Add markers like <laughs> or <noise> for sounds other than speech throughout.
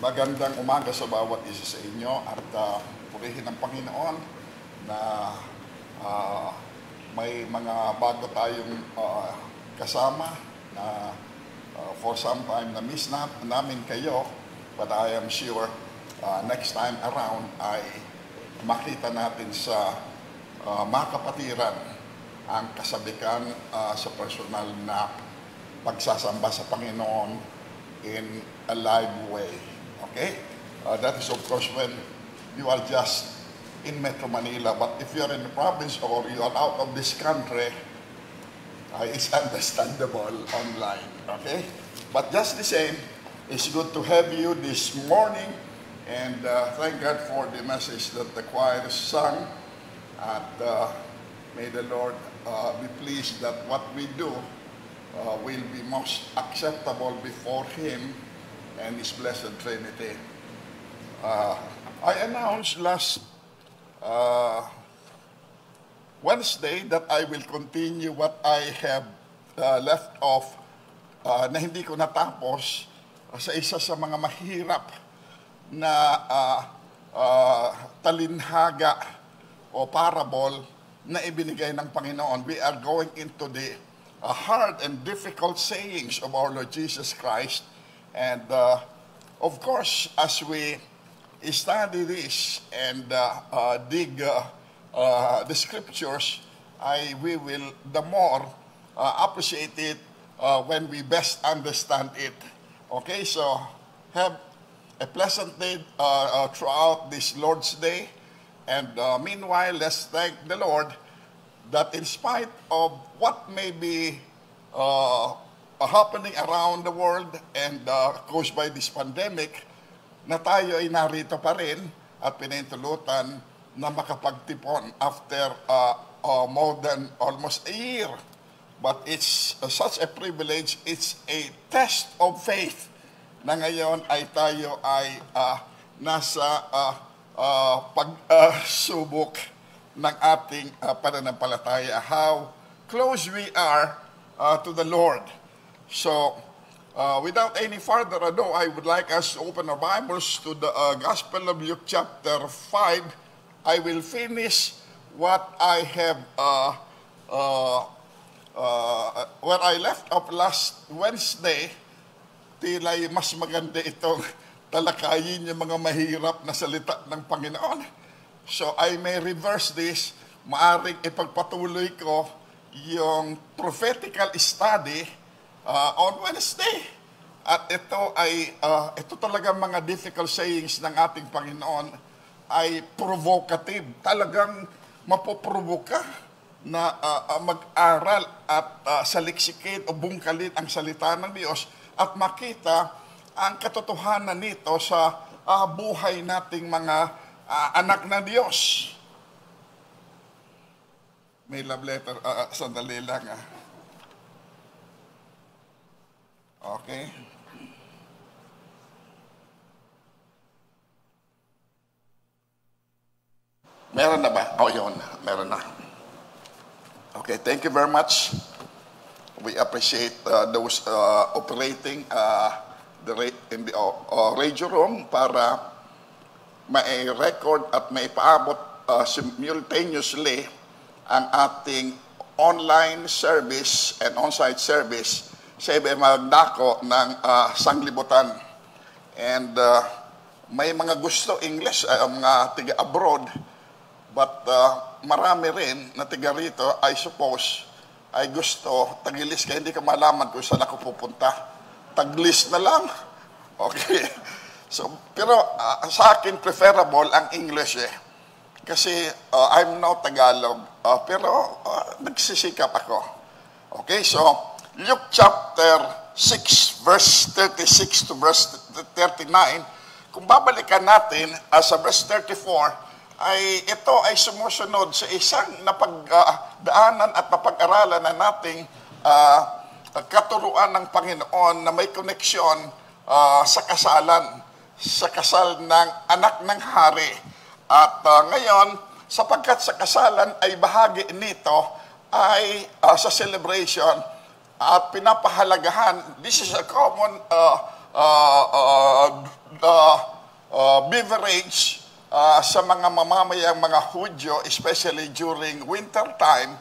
Magandang umaga sa bawat isa sa inyo at uh, purihin ng Panginoon na uh, may mga bago tayong uh, kasama na uh, for some time na miss na, namin kayo but I am sure uh, next time around ay makita natin sa uh, mga kapatiran ang kasabikan uh, sa personal na pagsasamba sa Panginoon in a live way. Okay? Uh, that is of course when you are just in Metro Manila. But if you are in the province or you are out of this country, uh, it's <laughs> understandable online. Okay? But just the same, it's good to have you this morning. And uh, thank God for the message that the choir sung. And uh, may the Lord uh, be pleased that what we do uh, will be most acceptable before Him and His Blessed Trinity. Uh, I announced last uh, Wednesday that I will continue what I have uh, left off uh, na hindi ko natapos sa isa sa mga mahirap na uh, uh, talinhaga o parable na ibinigay ng Panginoon. We are going into the uh, hard and difficult sayings of our Lord Jesus Christ. And uh, of course, as we study this and uh, uh, dig uh, uh, the scriptures, I, we will the more uh, appreciate it when we best understand it. Okay, so have a pleasant day throughout this Lord's Day. And meanwhile, let's thank the Lord that in spite of what may be uh, happening around the world and uh, caused by this pandemic, na tayo ay narito pa rin at pinintulutan na makapagtipon after uh, uh, more than almost a year. But it's uh, such a privilege, it's a test of faith na ngayon ay tayo ay uh, nasa uh, uh, pagsubok uh, ng ating uh, pananampalataya. How close we are uh, to the Lord. So, uh, without any further ado, I would like us to open our Bibles to the uh, Gospel of Luke chapter 5. I will finish what I have, uh, uh, uh, where I left off last Wednesday. Tila'y mas maganda itong <laughs> talakayin yung mga mahirap na salita ng Panginoon. So I may reverse this. Maaring ipagpatuloy ko yung prophetical study uh, on Wednesday. At ito ay, uh, ito talaga mga difficult sayings ng ating Panginoon ay provocative. Talagang mapoprovoka na uh, uh, mag-aral at uh, saliksikin o bungkalin ang salita ng Diyos at makita ang katotohanan nito sa uh, buhay nating mga uh, anak ng Diyos. May love letter, uh, sandali lang ah. Okay. Meron na ba? Oh, yun. Meron na. Okay, thank you very much. We appreciate uh, those uh, operating uh, the in the uh, radio room para mai-record at maipaabot uh, simultaneously ang ating online service and on-site service sa iba magdako ng uh, sanglibutan. And uh, may mga gusto English, uh, mga tiga-abroad, but uh, marami rin na tiga rito, I suppose, ay gusto tagilis kaya hindi ka malaman kung saan ako pupunta. Taglis na lang. <laughs> Okay. So, pero uh, sa akin preferable ang English eh. Kasi uh, I'm no Tagalog, uh, pero uh, nagsisikap ako. Okay, so Luke chapter 6 verse 36 to verse 39, kung babalikan natin uh, sa verse 34, ay ito ay sumusunod sa isang napagdaanan at napag-aralan na nating uh, katuruan ng Panginoon na may koneksyon uh, sa kasalan, sa kasal ng anak ng hari. At uh, ngayon, sapagkat sa kasalan ay bahagi nito ay uh, sa celebration at pinapahalagahan, this is a common uh, uh, uh, uh, beverage uh, sa mga mamamayang mga Hudyo, especially during winter time,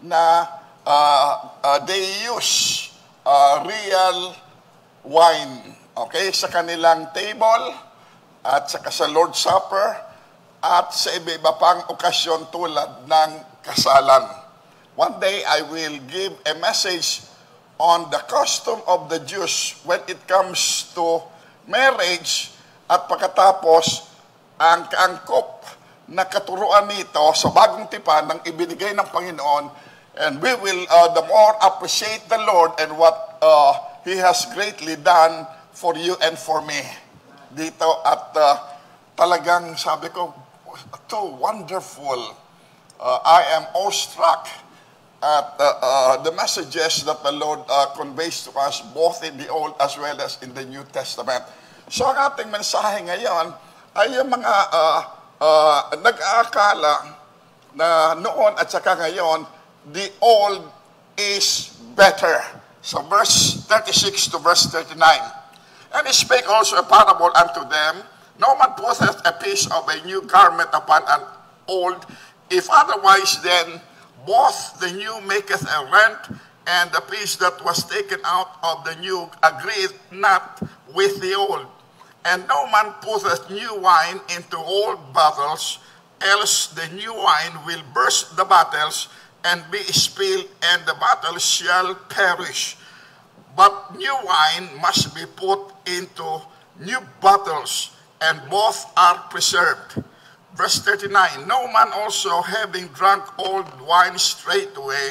na uh, uh, they use uh, real wine. Okay, sa kanilang table at saka sa Lord's Supper at sa iba-iba pang okasyon tulad ng kasalan. One day I will give a message on the custom of the Jews when it comes to marriage at pagkatapos ang kaangkop na katuruan nito sa bagong tipan ng ibinigay ng Panginoon and we will uh, the more appreciate the Lord and what uh, He has greatly done for you and for me. Dito at uh, talagang sabi ko too wonderful. Uh, I am awestruck at uh, uh, the messages that the Lord uh, conveys to us both in the Old as well as in the New Testament. So ang ating mensahe ngayon ay yung mga uh, uh, nag-aakala na noon at saka ngayon, the old is better. So verse 36 to verse 39. And he spake also a parable unto them, No man putteth a piece of a new garment upon an old, if otherwise then both the new maketh a rent, and the piece that was taken out of the new agreeth not with the old. And no man putteth new wine into old bottles, else the new wine will burst the bottles and be spilled, and the bottles shall perish. But new wine must be put into new bottles, and both are preserved. Verse 39 No man also, having drunk old wine straightway,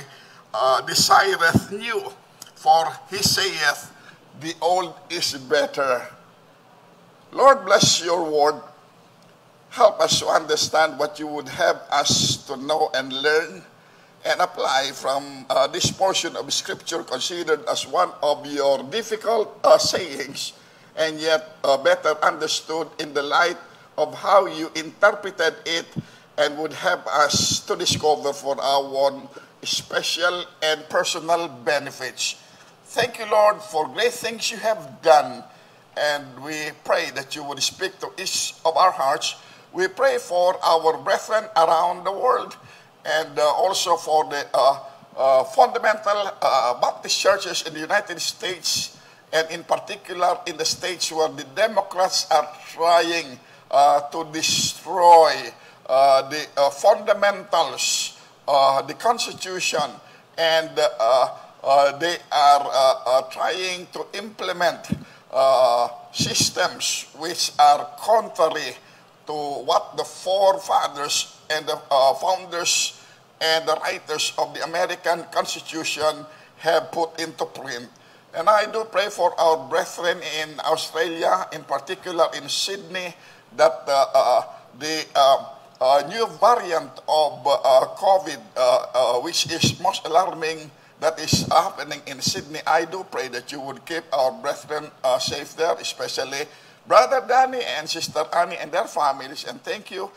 uh, desireth new, for he saith, The old is better. Lord, bless your word. Help us to understand what you would have us to know and learn and apply from uh, this portion of Scripture considered as one of your difficult uh, sayings and yet uh, better understood in the light of how you interpreted it and would help us to discover for our own special and personal benefits. Thank you, Lord, for great things you have done. And we pray that you would speak to each of our hearts. We pray for our brethren around the world and uh, also for the uh, uh, fundamental uh, Baptist churches in the United States and in particular in the states where the Democrats are trying to destroy uh, the uh, fundamentals, uh, the Constitution, and uh, uh, they are uh, uh, trying to implement uh, systems which are contrary to what the forefathers and the uh, founders and the writers of the American Constitution have put into print. And I do pray for our brethren in Australia, in particular in Sydney, that uh, uh, the uh, uh, new variant of COVID, which is most alarming, that is happening in Sydney. I do pray that you would keep our brethren uh, safe there, especially Brother Danny and Sister Annie and their families. And thank you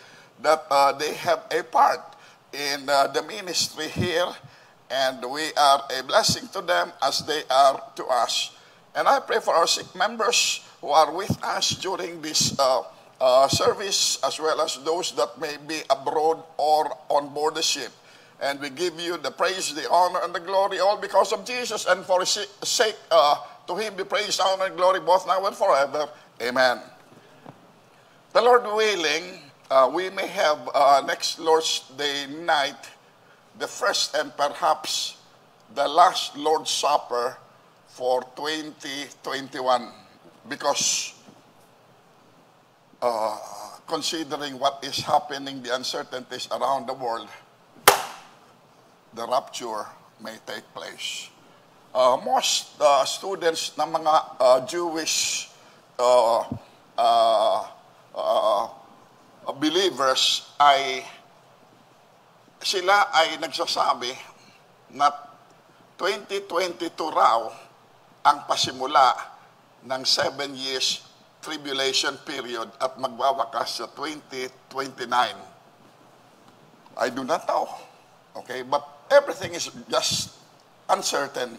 that uh, they have a part in uh, the ministry here, and we are a blessing to them as they are to us. And I pray for our sick members who are with us during this uh, service, as well as those that may be abroad or on board the ship. And we give you the praise, the honor, and the glory, all because of Jesus, and for his sake, uh, to him be praise, honor, and glory, both now and forever. Amen. The Lord willing, uh, we may have uh, next Lord's Day night the first and perhaps the last Lord's Supper for 2021 because uh, considering what is happening, the uncertainties around the world, the rapture may take place. Uh, most uh, students ng mga uh, Jewish uh, uh, uh, believers ay sila ay nagsasabi na 2022 raw ang pasimula ng seven years tribulation period at magwawakas sa 2029. I do not know. Okay, but everything is just uncertain.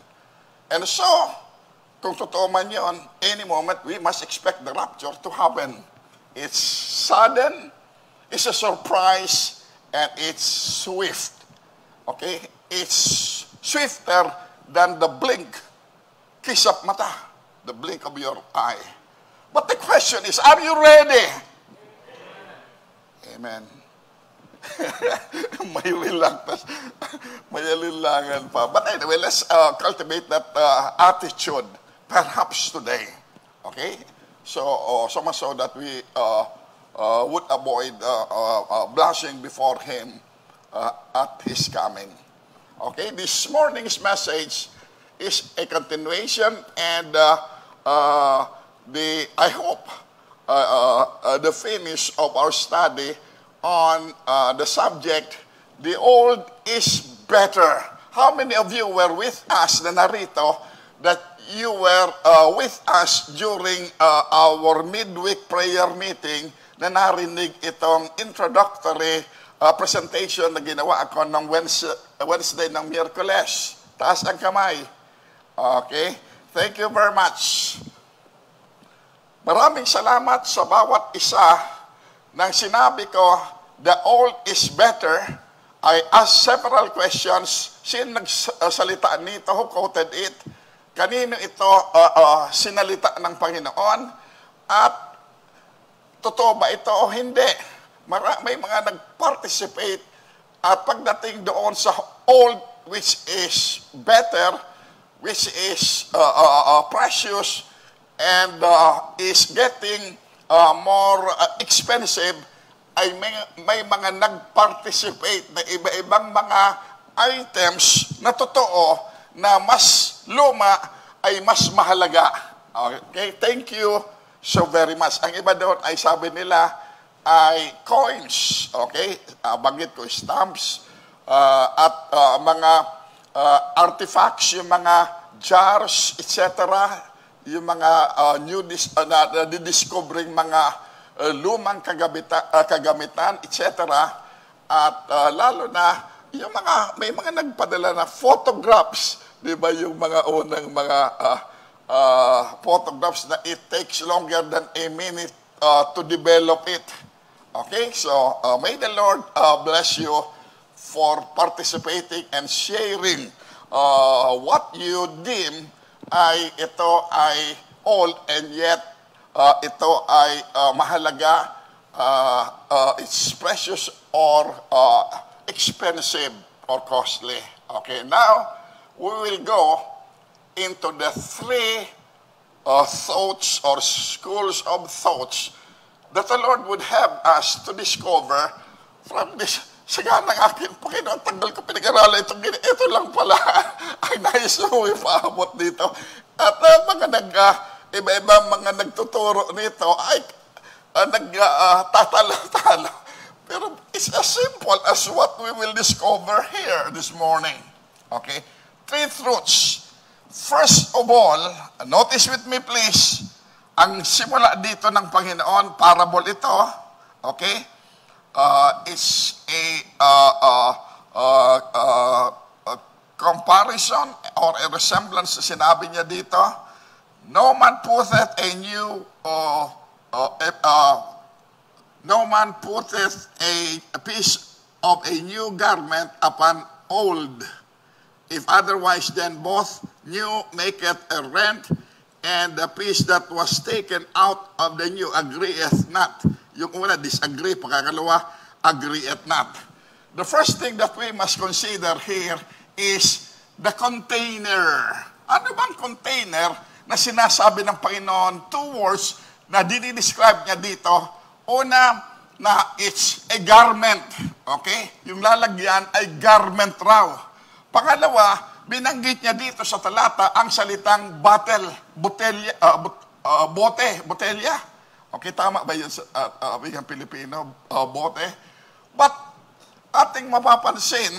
And so, kung totoo man yon, any moment we must expect the rapture to happen it's sudden, it's a surprise, and it's swift. Okay? It's swifter than the blink, kisap mata, the blink of your eye. But the question is, are you ready? Amen. <laughs> may reluctance, may alilangan pa. But anyway, let's uh, cultivate that uh, attitude, perhaps today. Okay? So, uh, so much so that we uh, uh, would avoid uh, uh, uh, blushing before Him uh, at His coming. Okay, this morning's message is a continuation and uh, uh, the I hope uh, uh, uh, the finish of our study on the subject the old is better. How many of you were with us na narito that you were uh, with us during uh, our midweek prayer meeting na narinig itong introductory uh, presentation na ginawa ako ng Wednesday, Wednesday ng Miyerkules. Taas ang kamay. Okay? Thank you very much. Maraming salamat sa bawat isa nang sinabi ko, the old is better. I asked several questions. Sino nagsalita nito? Who quoted it? Kanino ito uh, uh, sinalita ng Panginoon? At totoo ba ito o hindi? Mara, may mga nag-participate at pagdating doon sa old which is better, which is uh, uh, uh, precious, and uh, is getting uh, more uh, expensive, ay may, may mga nag-participate na iba-ibang mga items na totoo na mas luma ay mas mahalaga. Okay, thank you so very much. Ang iba doon ay sabi nila ay coins. Okay, uh, banggit ko stamps uh, at uh, mga uh, artifacts, yung mga jars, etc yung mga uh, new dis, uh, na, na didiscovering mga uh, lumang kagamitan, uh, kagamitan etc. At uh, lalo na yung mga may mga nagpadala na photographs, 'di ba yung mga unang mga uh, uh, photographs na it takes longer than a minute uh, to develop it. Okay? So, uh, may the Lord uh, bless you for participating and sharing uh, what you deem ay ito ay old and yet uh, ito ay uh, mahalaga, uh, uh, it's precious or uh, expensive or costly. Okay, now we will go into the three uh, thoughts or schools of thoughts that the Lord would have us to discover from this Sagana ng akin, Panginoon, tagal ko pinag-aralan itong gini. Ito lang pala <laughs> ang nais mo ipaabot dito. At uh, mga nag, uh, iba-iba mga nagtuturo nito ay uh, nagtatalo-talo. Uh, Pero it's as simple as what we will discover here this morning. Okay? Three truths. First of all, notice with me please, ang simula dito ng Panginoon, parable ito, okay? Uh, is a uh, uh, uh, uh, uh, comparison or a resemblance sa sinabi niya dito. No man putteth a new uh, uh, uh, no man putteth a, a piece of a new garment upon old. If otherwise, then both new maketh a rent, and the piece that was taken out of the new agreeth not. Yung una, disagree. Pagkakalawa, agree at not. The first thing that we must consider here is the container. Ano bang container na sinasabi ng Panginoon? Two words na dinidescribe niya dito. Una, na it's a garment. Okay? Yung lalagyan ay garment raw. Pangalawa, binanggit niya dito sa talata ang salitang bottle, botelya, uh, but, uh, bote, botelya. Okay, tama ba yun sa uh, uh, Pilipino, uh, bote? But ating mapapansin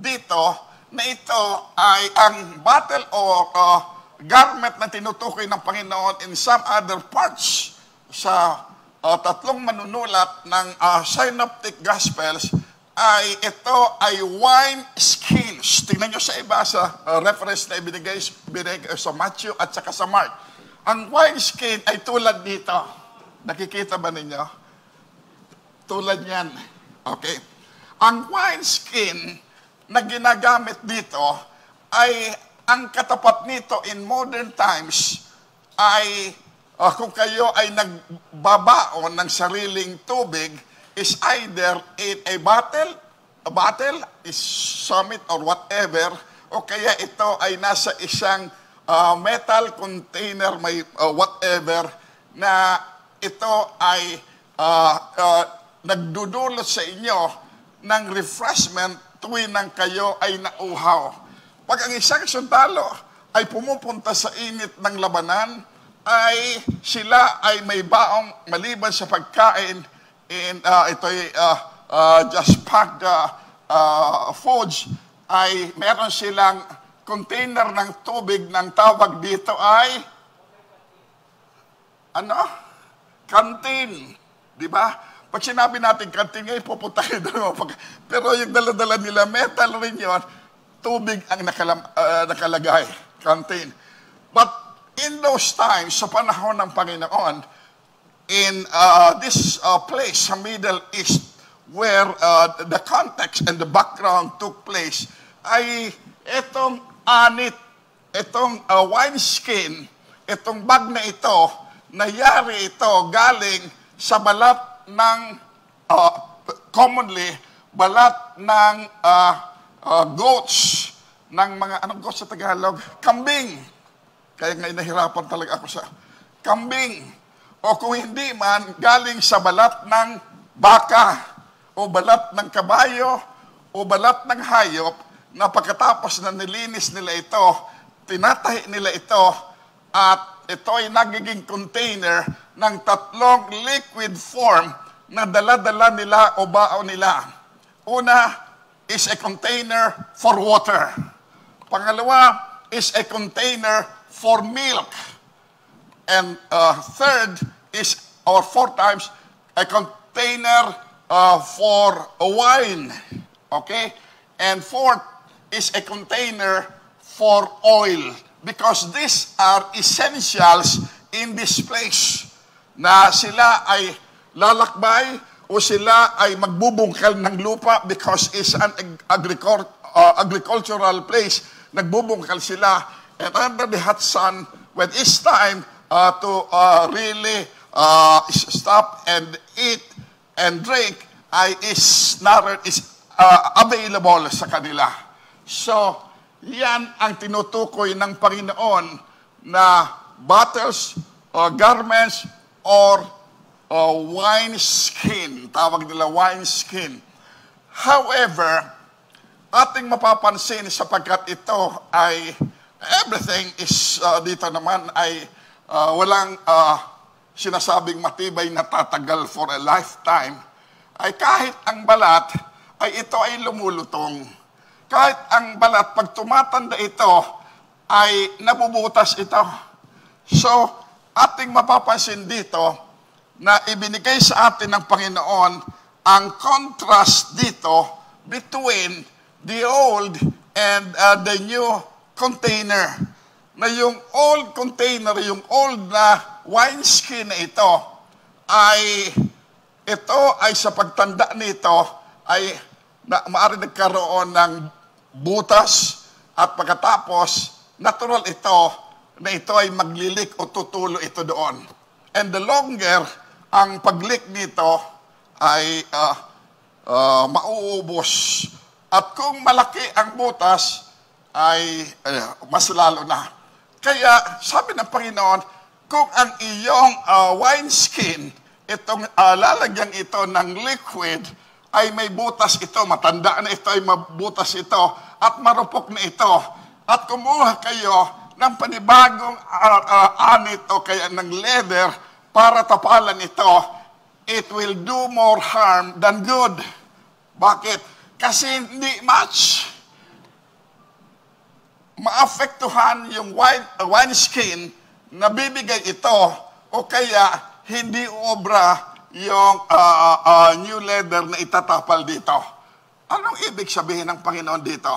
dito na ito ay ang battle o uh, garment na tinutukoy ng Panginoon in some other parts sa uh, tatlong manunulat ng uh, Synoptic Gospels ay ito ay wine skins. Tingnan nyo sa iba sa uh, reference na ibinigay, ibinigay sa Matthew at saka sa Mark. Ang wine skin ay tulad dito Nakikita ba ninyo? Tulad yan. Okay. Ang wineskin na ginagamit dito ay ang katapat nito in modern times ay uh, kung kayo ay nagbabaon ng sariling tubig is either in a bottle, a bottle is summit or whatever, o kaya ito ay nasa isang uh, metal container, may uh, whatever, na ito ay uh, uh, nagdudulot sa inyo ng refreshment tuwing nang kayo ay nauhaw. Pag ang isang sundalo ay pumupunta sa init ng labanan, ay sila ay may baong maliban sa pagkain and uh, ito ay uh, uh, just packed uh, uh, foods ay meron silang container ng tubig ng tawag dito ay ano? Canteen. Di ba? Pag sinabi natin canteen, ngayon pupunta kayo doon. <laughs> Pero yung dala-dala nila, metal rin yun, tubig ang nakalam, uh, nakalagay. Canteen. But in those times, sa panahon ng Panginoon, in uh, this uh, place sa Middle East, where uh, the context and the background took place, ay itong anit, itong uh, wineskin, itong bag na ito, nayari ito galing sa balat ng, uh, commonly, balat ng uh, uh, goats, ng mga, anong goats sa Tagalog? Kambing. Kaya ngayon nahirapan talaga ako sa kambing. O kung hindi man, galing sa balat ng baka, o balat ng kabayo, o balat ng hayop, na pagkatapos na nilinis nila ito, tinatahi nila ito, at ito ay nagiging container ng tatlong liquid form na dala-dala nila o bao nila. Una is a container for water. Pangalawa is a container for milk. And uh, third is, or four times, a container uh, for wine. Okay? And fourth is a container for oil because these are essentials in this place na sila ay lalakbay o sila ay magbubungkal ng lupa because it's an agricul- uh, agricultural place. Nagbubungkal sila and under the hot sun when it's time uh, to uh, really uh, stop and eat and drink ay is, not, is uh, available sa kanila. So, yan ang tinutukoy ng Panginoon na bottles or garments or uh, wine skin. Tawag nila wine skin. However, ating mapapansin sapagkat ito ay everything is uh, dito naman ay uh, walang uh, sinasabing matibay na tatagal for a lifetime, ay kahit ang balat ay ito ay lumulutong kahit ang balat, pag tumatanda ito, ay nabubutas ito. So, ating mapapansin dito na ibinigay sa atin ng Panginoon ang contrast dito between the old and uh, the new container. Na yung old container, yung old na wineskin na ito, ay ito ay sa pagtanda nito ay na, maaari nagkaroon ng butas at pagkatapos, natural ito na ito ay maglilik o tutulo ito doon. And the longer ang paglik nito ay uh, uh, mauubos. At kung malaki ang butas, ay uh, mas lalo na. Kaya sabi ng Panginoon, kung ang iyong uh, wineskin, itong uh, lalagyan ito ng liquid, ay may butas ito, matanda na ito ay mabutas ito, at marupok na ito. At kumuha kayo ng panibagong uh, uh, anit o kaya ng leather para tapalan ito, it will do more harm than good. Bakit? Kasi hindi much. Maapektuhan yung wine, uh, wine skin na bibigay ito o kaya hindi obra yung uh, uh, new leather na itatapal dito. Anong ibig sabihin ng Panginoon dito?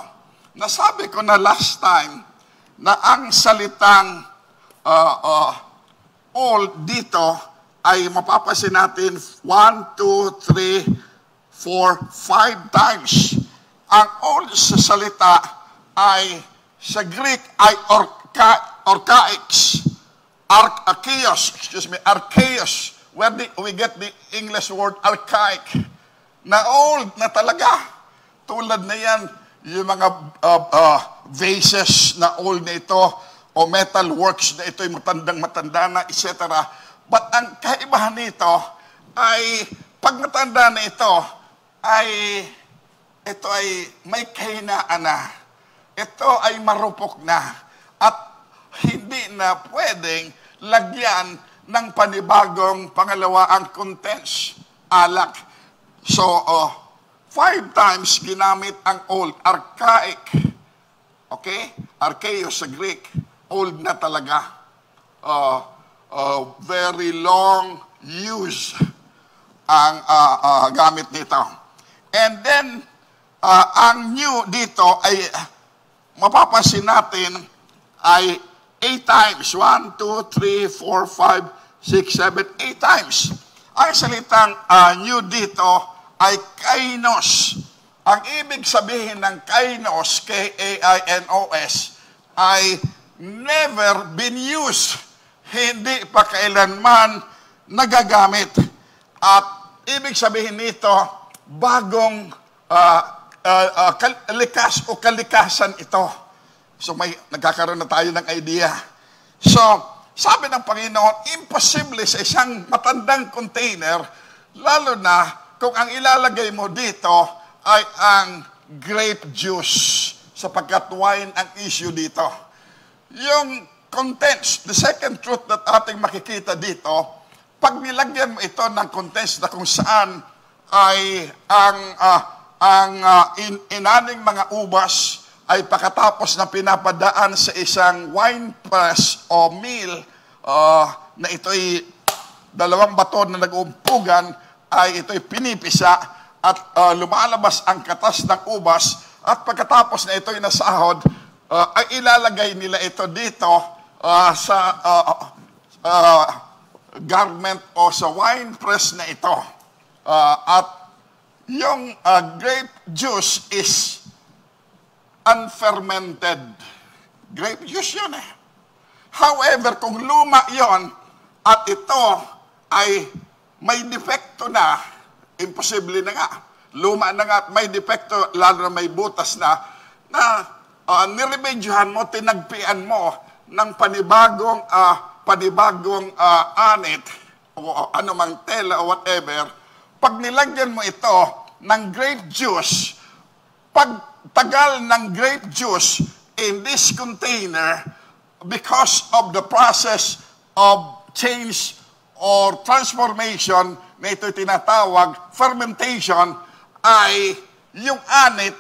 Nasabi ko na last time na ang salitang uh, uh, old dito ay mapapasin natin 1, 2, 3, 4, 5 times. Ang old sa salita ay sa Greek ay orka, orkaics, archaeos, excuse me, archaeos, where the, we get the English word archaic, na old na talaga. Tulad na yan, yung mga uh, uh, vases na old na ito, o metal works na ito, yung matandang-matanda na, etc. But ang kaibahan nito ay, pag matanda na ito, ay, ito ay may kahinaan na. Ito ay marupok na. At hindi na pwedeng lagyan ng panibagong pangalawa ang contents, alak. So, uh, five times ginamit ang old, archaic. Okay? Archaeos sa Greek, old na talaga. Uh, uh, very long use ang uh, uh, gamit nito. And then, uh, ang new dito ay mapapansin natin ay 8 times. 1, 2, 3, 4, 5, 6, 7, 8 times. Ang salitang uh, new dito ay kainos. Ang ibig sabihin ng kainos, K-A-I-N-O-S, ay never been used hindi pa kailanman nagagamit. At ibig sabihin nito, bagong uh, uh, uh, likas o kalikasan ito. So may nagkakaroon na tayo ng idea. So, sabi ng Panginoon, imposible sa isang matandang container, lalo na kung ang ilalagay mo dito ay ang grape juice sapagkat wine ang issue dito. Yung contents, the second truth that ating makikita dito, pag nilagyan mo ito ng contents na kung saan ay ang uh, ang uh, in, inaning mga ubas ay pagkatapos na pinapadaan sa isang wine press o mill uh, na ito'y dalawang bato na nag-umpugan ay ito'y pinipisa at uh, lumalabas ang katas ng ubas at pagkatapos na ito'y nasahod, uh, ay ilalagay nila ito dito uh, sa uh, uh, garment o sa wine press na ito. Uh, at yung uh, grape juice is unfermented. Grape juice yun eh. However, kung luma yon at ito ay may defekto na, imposible na nga. Luma na nga at may defekto, lalo na may butas na, na uh, niremedyohan mo, tinagpian mo, ng panibagong uh, panibagong uh, anit o anumang tela o whatever, pag nilagyan mo ito ng grape juice, pag tagal ng grape juice in this container, because of the process of change or transformation na ito tinatawag fermentation, ay yung anit,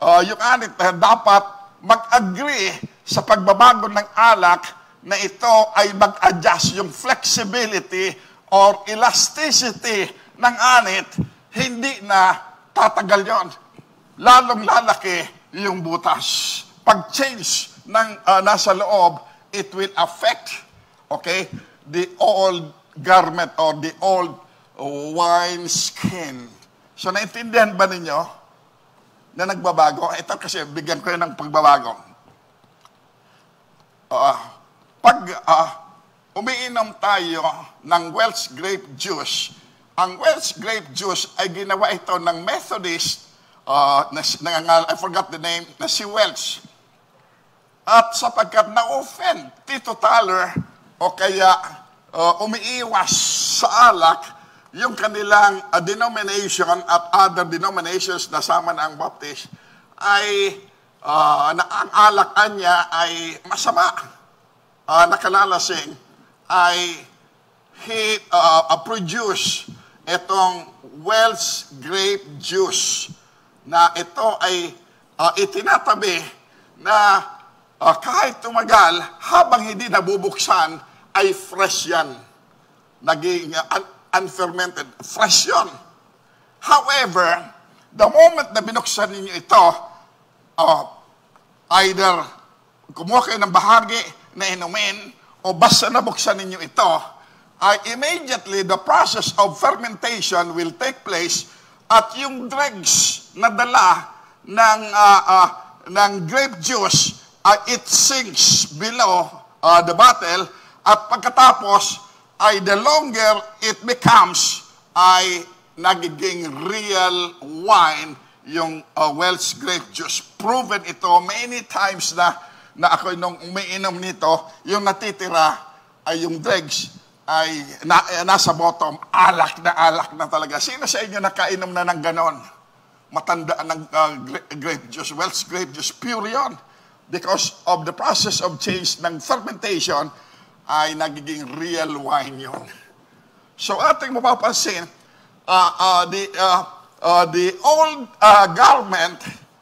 uh, yung anit na dapat mag-agree sa pagbabago ng alak na ito ay mag-adjust yung flexibility or elasticity ng anit, hindi na tatagal yon. Lalong lalaki yung butas. Pag-change ng uh, nasa loob, it will affect, okay, the old garment or the old wine skin. So, naintindihan ba ninyo na nagbabago? Ito kasi bigyan ko yun ng pagbabago uh, pag uh, umiinom tayo ng Welsh grape juice, ang Welsh grape juice ay ginawa ito ng Methodist, uh, na, na, I forgot the name, na si Welsh. At sapagkat na-offend Tito Tyler o kaya uh, umiiwas sa alak, yung kanilang uh, denomination at other denominations na sama ng Baptist ay uh, na ang alakan niya ay masama, uh, nakalalasing, ay he uh, produce itong Welsh grape juice na ito ay uh, itinatabi na uh, kahit tumagal, habang hindi nabubuksan, ay fresh yan. Naging uh, un- unfermented. Fresh yon. However, the moment na binuksan ninyo ito, uh, either kumuha kayo ng bahagi na inumin o basta nabuksan ninyo ito, ay immediately the process of fermentation will take place at yung dregs na dala ng, uh, uh, ng grape juice, uh, it sinks below uh, the bottle at pagkatapos ay the longer it becomes ay nagiging real wine yung uh, Welsh grape juice. Proven ito many times na na ako nung umiinom nito, yung natitira ay yung dregs ay na, nasa bottom, alak na alak na talaga. Sino sa inyo nakainom na ng ganon? Matanda ng uh, grape juice, Welsh grape juice, pure yon. Because of the process of change ng fermentation, ay nagiging real wine yon. So ating mapapansin, uh, uh, the, uh, uh, the old uh, garment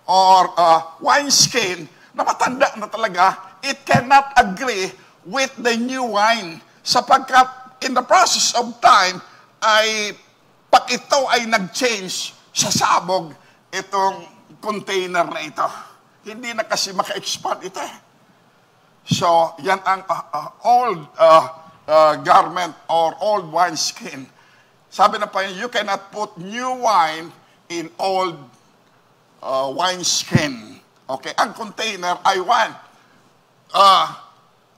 or uh, wine skin na matanda na talaga, it cannot agree with the new wine sapagkat in the process of time ay pag ito ay nag-change sa sabog itong container na ito. Hindi na kasi maka-expand ito. So, yan ang uh, uh, old uh, uh, garment or old wine skin. Sabi na pa you cannot put new wine in old uh, wine skin. Okay, ang container ay wine. Uh,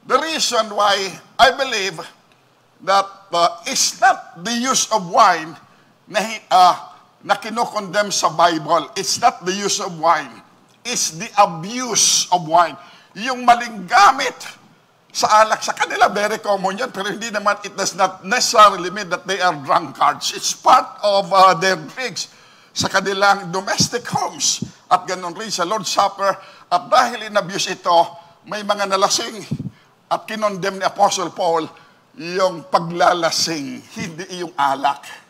the reason why I believe that uh, it's not the use of wine na, uh, na kinokondem sa Bible. It's not the use of wine. It's the abuse of wine. Yung maling gamit sa alak, sa kanila, very common yan, pero hindi naman, it does not necessarily mean that they are drunkards. It's part of uh, their drinks sa kanilang domestic homes at ganun rin sa Lord's Supper. At dahil in-abuse ito, may mga nalasing at kinondem ni Apostle Paul yung paglalasing, hindi yung alak.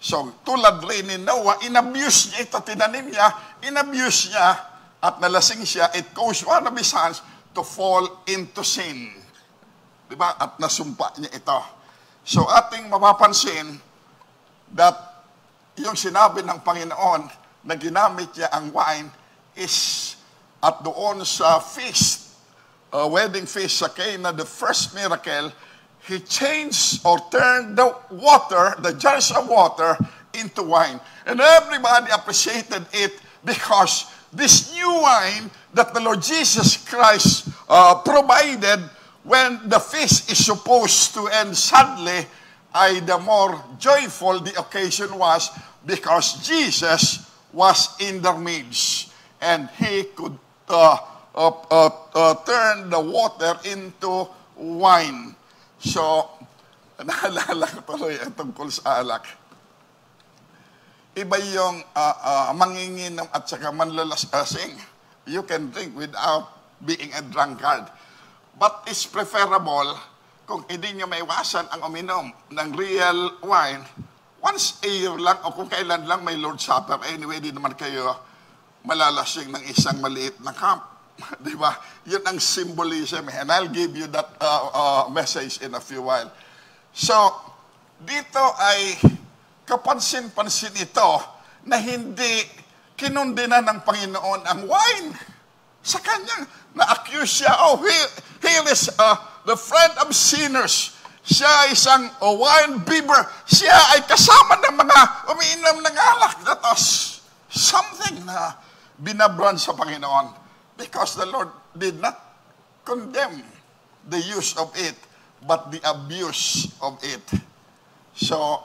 So, tulad rin ni Noah, in-abuse niya ito, tinanim niya, in-abuse niya, at nalasing siya, it caused one of his sons to fall into sin. Di ba? At nasumpa niya ito. So, ating mapapansin that yung sinabi ng Panginoon na ginamit niya ang wine is at doon sa feast, uh, wedding feast sa Cana, the first miracle, he changed or turned the water, the jars of water, into wine. And everybody appreciated it because this new wine that the Lord Jesus Christ uh, provided when the feast is supposed to end suddenly, ay the more joyful the occasion was because Jesus was in their midst and he could uh, uh, uh, uh, turn the water into wine. So, <laughs> naalala ko tuloy ang tungkol sa alak. Iba yung uh, uh, manginginom at saka manlalasing. You can drink without being a drunkard. But it's preferable kung hindi nyo maiwasan ang uminom ng real wine once a year lang o kung kailan lang may Lord Supper, anyway, di naman kayo malalasing ng isang maliit na camp. <laughs> di ba? Yun ang symbolism. And I'll give you that uh, uh, message in a few while. So, dito ay kapansin-pansin ito na hindi kinundina ng Panginoon ang wine. Sa kanyang na-accuse siya, oh, here, here is uh, the friend of sinners siya ay isang wine bibber. Siya ay kasama ng mga umiinom ng alak. That was something na binabran sa Panginoon. Because the Lord did not condemn the use of it, but the abuse of it. So,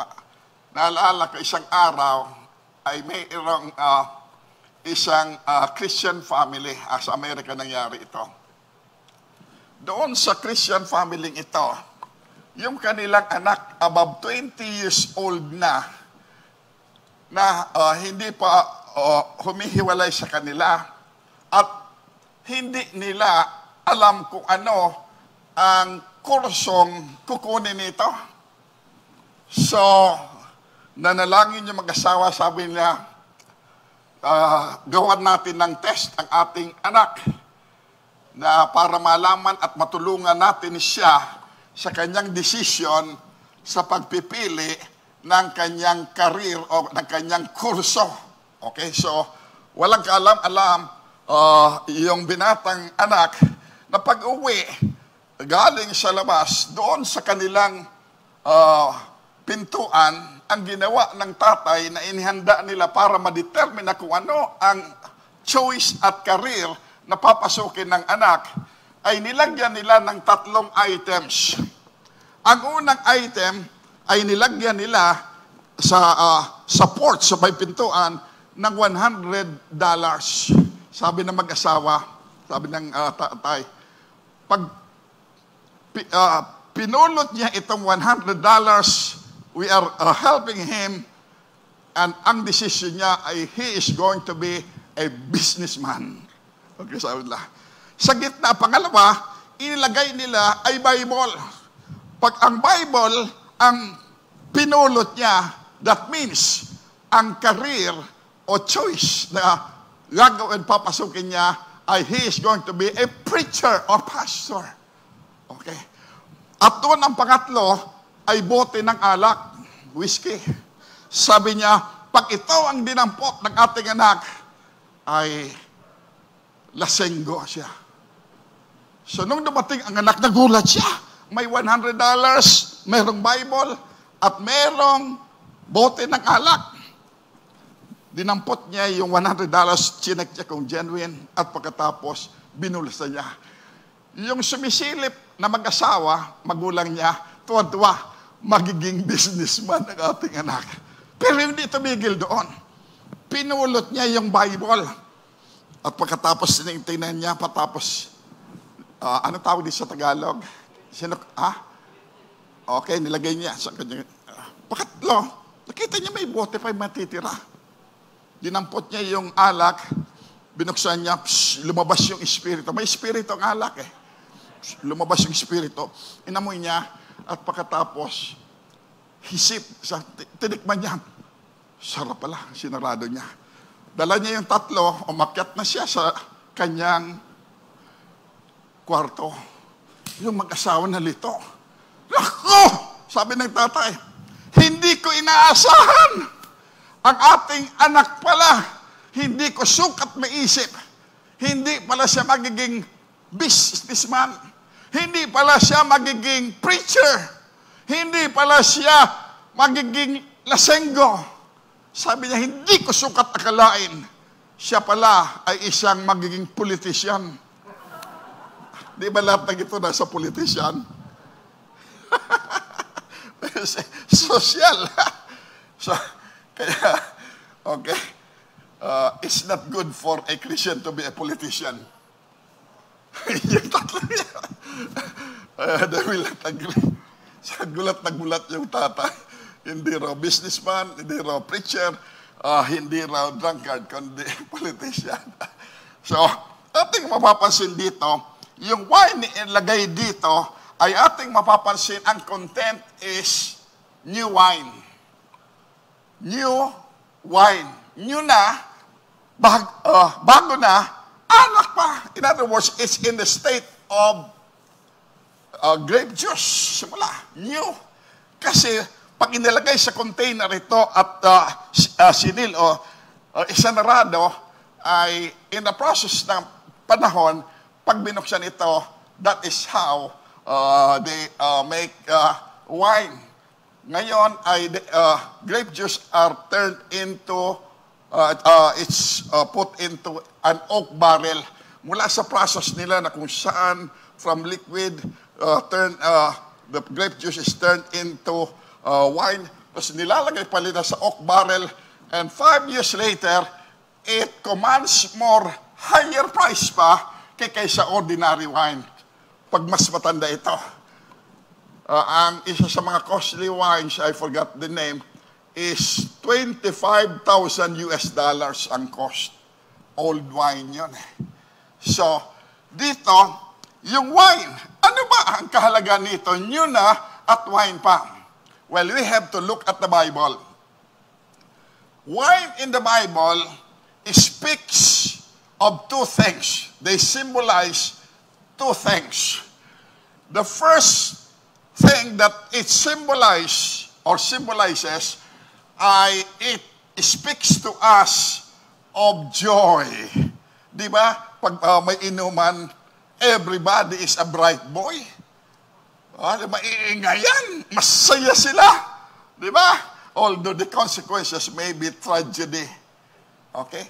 naalala ko isang araw ay mayroong uh, isang uh, Christian family uh, sa Amerika nangyari ito. Doon sa Christian family ito, yung kanilang anak above 20 years old na na uh, hindi pa uh, humihiwalay sa kanila at hindi nila alam kung ano ang kursong kukunin nito. So, nanalangin yung mag-asawa, sabi niya, uh, gawan natin ng test ang ating anak na para malaman at matulungan natin siya sa kanyang desisyon sa pagpipili ng kanyang karir o ng kanyang kurso. Okay, so walang kaalam-alam uh, yung binatang anak na pag-uwi galing sa labas doon sa kanilang ah, pintuan ang ginawa ng tatay na inihanda nila para ma-determine kung ano ang choice at career na papasukin ng anak ay nilagyan nila ng tatlong items. Ang unang item ay nilagyan nila sa ah, support sa may pintuan ng $100. Sabi ng mag-asawa, sabi ng ah, tatay, pag ah, pinulot niya itong $100, we are ah, helping him and ang decision niya ay he is going to be a businessman. Okay, sabi nila. Sa gitna, pangalawa, inilagay nila ay Bible. Pag ang Bible, ang pinulot niya, that means, ang career o choice na gagawin papasukin niya ay he is going to be a preacher or pastor. Okay. At doon ang pangatlo ay bote ng alak, whiskey. Sabi niya, pag ito ang dinampot ng ating anak, ay lasenggo siya. So nung dumating ang anak, nagulat siya. May $100, merong Bible, at merong bote ng alak. Dinampot niya yung $100, chinek niya kung genuine, at pagkatapos, binulsa niya. Yung sumisilip na mag-asawa, magulang niya, tuwa-tuwa, magiging businessman ang ating anak. Pero hindi tumigil doon. Pinulot niya yung Bible. At pagkatapos tinignan niya, patapos, ah, ano tawag din sa Tagalog? Sino, ah? Okay, nilagay niya sa kanya. ah, Pakatlo, nakita niya may bote pa yung matitira. Dinampot niya yung alak, binuksan niya, psh, lumabas yung espiritu. May espiritu ang alak eh. Psh, lumabas yung espiritu. Inamoy niya, at pagkatapos, hisip, sa, ti- tinikman niya, sarap pala, sinarado niya. Dala niya yung tatlo, umakyat na siya sa kanyang kwarto. Yung mag-asawa na lito. Nako! Sabi ng tatay, hindi ko inaasahan. Ang ating anak pala, hindi ko sukat maisip. Hindi pala siya magiging businessman. Hindi pala siya magiging preacher. Hindi pala siya magiging lasenggo. Sabi niya, hindi ko sukat akalain. Siya pala ay isang magiging politician. Di ba lahat ng ito nasa politician? <laughs> Social. <laughs> so, kaya, <laughs> okay. Uh, it's not good for a Christian to be a politician. <laughs> yung tatlo niya. Uh, they will not agree. Sa gulat na gulat yung tata. Hindi raw businessman, hindi raw preacher, uh, hindi raw drunkard, kundi <laughs> politician. so, ating mapapansin dito, yung wine ilagay dito ay ating mapapansin ang content is new wine. New wine. New na, bag, uh, bago na, alak pa. In other words, it's in the state of uh, grape juice. Simula. New. Kasi pag inilagay sa container ito at uh, uh, sinil o uh, isanarado, ay in the process ng panahon, pag binuksan ito, that is how uh, they uh, make uh, wine. Ngayon ay uh, grape juice are turned into uh, uh, it's uh, put into an oak barrel mula sa process nila na kung saan from liquid uh, turn uh, the grape juice is turned into uh, wine. Tapos nilalagay pa nila sa oak barrel and five years later it commands more higher price pa kay kaysa ordinary wine. Pag mas matanda ito Uh, ang isa sa mga costly wines, I forgot the name, is 25,000 US dollars ang cost. Old wine yun eh. So, dito, yung wine, ano ba ang kahalaga nito? New na at wine pa. Well, we have to look at the Bible. Wine in the Bible speaks of two things. They symbolize two things. The first thing that it symbolizes or symbolizes ay it speaks to us of joy. Di ba? Pag uh, may inuman, everybody is a bright boy. Ah, maiingayan. Masaya sila. Di ba? Although the consequences may be tragedy. Okay?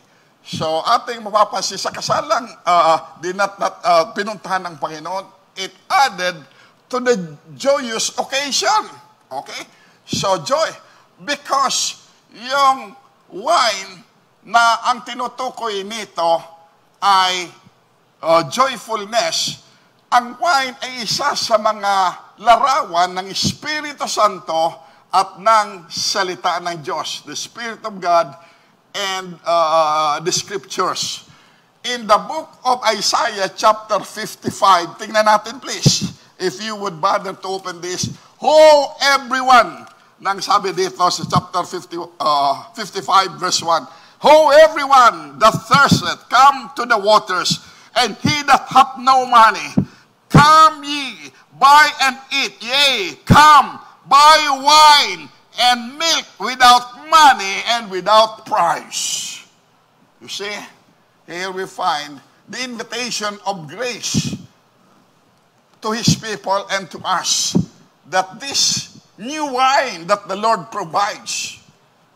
So, ating mapapansin sa kasalang uh, dinat, nat, uh, pinuntahan ng Panginoon, it added to the joyous occasion. Okay? So, joy. Because yung wine na ang tinutukoy nito ay uh, joyfulness, ang wine ay isa sa mga larawan ng Espiritu Santo at ng salita ng Diyos, the Spirit of God and uh, the Scriptures. In the book of Isaiah chapter 55, tingnan natin please, if you would bother to open this, Ho everyone, nang sabi dito sa chapter 50, uh, 55 verse 1, Ho everyone that thirsteth, come to the waters, and he that hath no money, come ye, buy and eat, yea, come, buy wine and milk without money and without price. You see, here we find the invitation of grace to his people and to us that this new wine that the Lord provides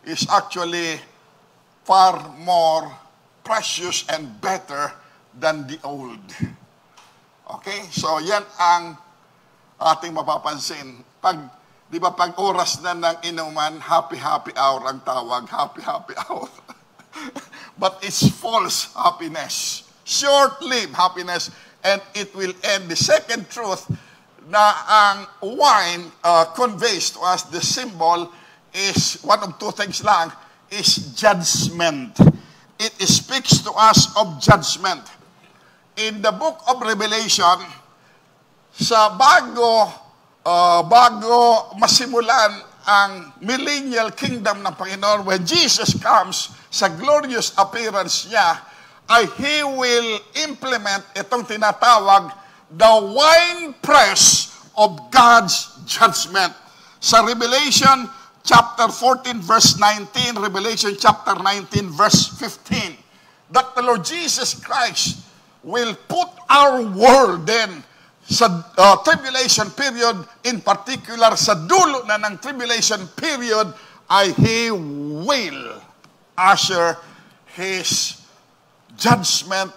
is actually far more precious and better than the old. Okay? So, yan ang ating mapapansin. Pag Di ba pag oras na ng inuman, happy-happy hour ang tawag, happy-happy <laughs> hour. But it's false happiness. Short-lived happiness and it will end. The second truth na ang wine uh, conveys to us, the symbol is, one of two things lang, is judgment. It speaks to us of judgment. In the book of Revelation, sa bago uh, bago masimulan ang millennial kingdom ng Panginoon, when Jesus comes sa glorious appearance niya, ay He will implement itong tinatawag the wine press of God's judgment. Sa Revelation chapter 14 verse 19, Revelation chapter 19 verse 15, that the Lord Jesus Christ will put our world then sa uh, tribulation period, in particular sa dulo na ng tribulation period, ay He will usher His judgment